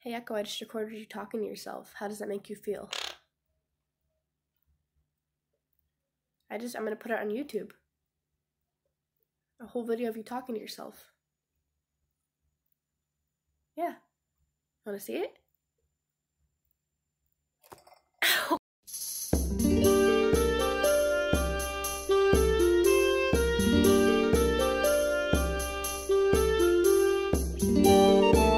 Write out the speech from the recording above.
Hey Echo, I just recorded you talking to yourself. How does that make you feel? I just, I'm gonna put it on YouTube. A whole video of you talking to yourself. Yeah. Wanna see it?